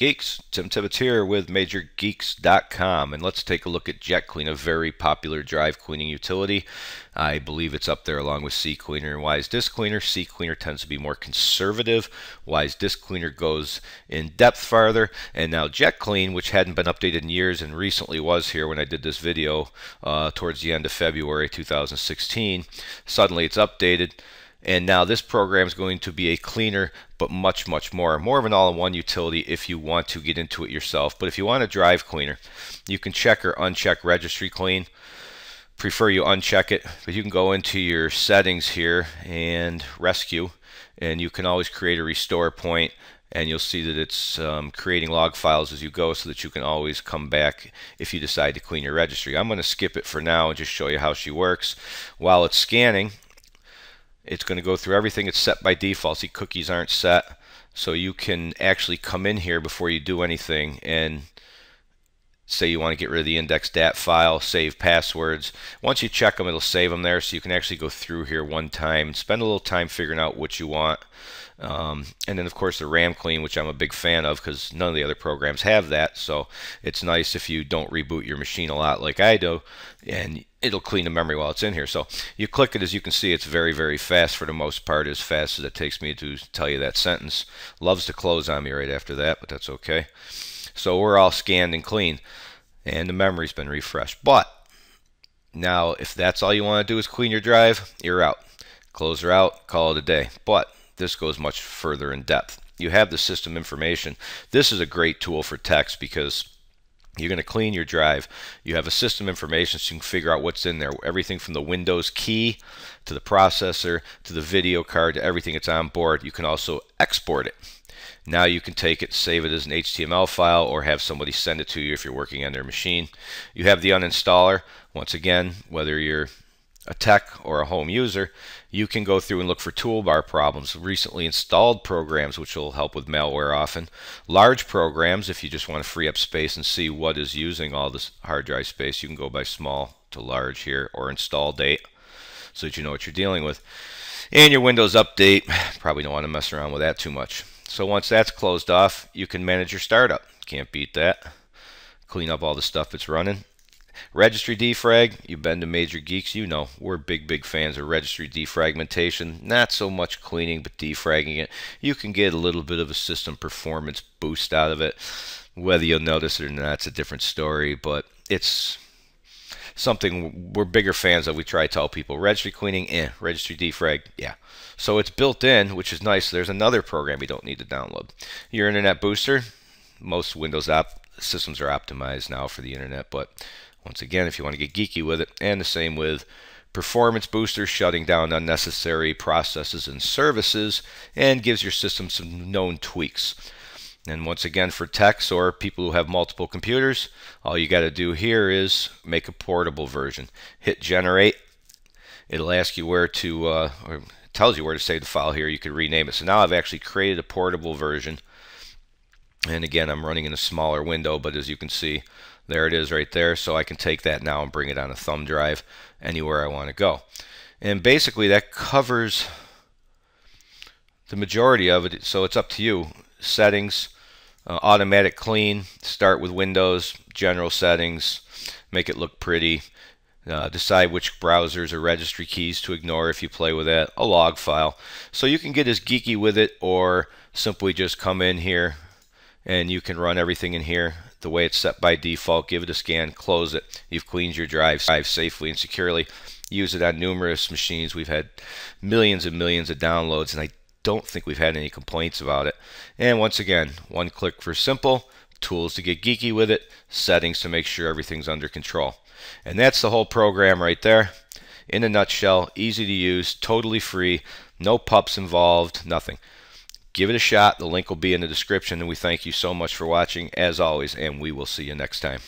Geeks, Tim Tibbetts here with MajorGeeks.com and let's take a look at JetClean, a very popular drive cleaning utility. I believe it's up there along with CCleaner and Wise Disk Cleaner. CCleaner tends to be more conservative. Wise Disk Cleaner goes in depth farther. And now JetClean, which hadn't been updated in years and recently was here when I did this video uh, towards the end of February 2016, suddenly it's updated. And now this program is going to be a cleaner, but much, much more. More of an all-in-one utility if you want to get into it yourself. But if you want a drive cleaner, you can check or uncheck registry clean. Prefer you uncheck it, but you can go into your settings here and rescue, and you can always create a restore point and you'll see that it's um, creating log files as you go so that you can always come back if you decide to clean your registry. I'm going to skip it for now and just show you how she works. While it's scanning, it's going to go through everything. It's set by default. See, cookies aren't set. So you can actually come in here before you do anything and say you want to get rid of the index.dat file, save passwords. Once you check them, it'll save them there so you can actually go through here one time, spend a little time figuring out what you want. Um, and then of course the RAM clean, which I'm a big fan of because none of the other programs have that. So it's nice if you don't reboot your machine a lot like I do, and it'll clean the memory while it's in here. So you click it, as you can see, it's very, very fast for the most part, as fast as it takes me to tell you that sentence. Loves to close on me right after that, but that's okay. So we're all scanned and clean, and the memory's been refreshed. But now, if that's all you want to do is clean your drive, you're out. Close her out, call it a day. But this goes much further in depth. You have the system information. This is a great tool for techs because you're going to clean your drive. You have a system information so you can figure out what's in there. Everything from the Windows key to the processor to the video card to everything that's on board. You can also export it. Now you can take it, save it as an HTML file, or have somebody send it to you if you're working on their machine. You have the uninstaller. Once again, whether you're a tech or a home user, you can go through and look for toolbar problems, recently installed programs, which will help with malware often, large programs, if you just want to free up space and see what is using all this hard drive space, you can go by small to large here, or install date, so that you know what you're dealing with. And your Windows Update, probably don't want to mess around with that too much. So once that's closed off, you can manage your startup. Can't beat that. Clean up all the stuff that's running. Registry defrag, you've been to Major Geeks, you know, we're big, big fans of registry defragmentation. Not so much cleaning, but defragging it. You can get a little bit of a system performance boost out of it. Whether you'll notice it or not, it's a different story, but it's something we're bigger fans of. We try to tell people registry cleaning, eh, registry defrag, yeah. So it's built in, which is nice. There's another program you don't need to download. Your Internet Booster, most Windows app systems are optimized now for the internet, but once again, if you want to get geeky with it, and the same with performance booster, shutting down unnecessary processes and services, and gives your system some known tweaks. And once again, for techs or people who have multiple computers, all you got to do here is make a portable version. Hit generate. It'll ask you where to, uh, or tells you where to save the file here. You can rename it. So now I've actually created a portable version. And again, I'm running in a smaller window, but as you can see, there it is right there. So I can take that now and bring it on a thumb drive anywhere I want to go. And basically that covers the majority of it. So it's up to you. Settings, uh, automatic clean, start with Windows, general settings, make it look pretty. Uh, decide which browsers or registry keys to ignore if you play with that, a log file. So you can get as geeky with it or simply just come in here and you can run everything in here the way it's set by default. Give it a scan, close it. You've cleaned your drive, drive safely and securely. Use it on numerous machines. We've had millions and millions of downloads, and I don't think we've had any complaints about it. And once again, one click for simple, tools to get geeky with it, settings to make sure everything's under control. And that's the whole program right there. In a nutshell, easy to use, totally free, no pups involved, nothing give it a shot. The link will be in the description. And we thank you so much for watching, as always, and we will see you next time.